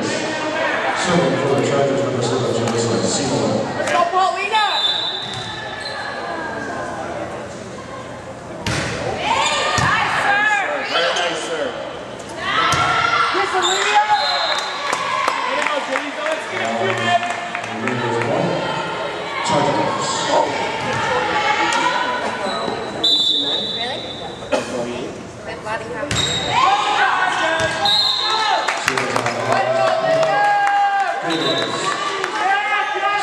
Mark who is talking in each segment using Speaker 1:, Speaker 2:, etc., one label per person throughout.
Speaker 1: So, for the
Speaker 2: charges, Mr.
Speaker 1: see one.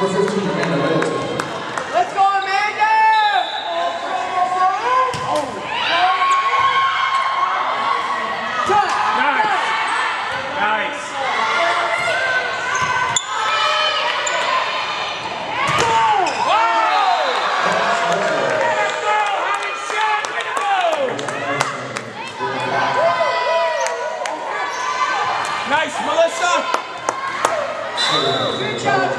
Speaker 1: Let's
Speaker 2: go,
Speaker 1: Amanda!
Speaker 2: Nice. Nice. Nice, Melissa!
Speaker 1: Good job,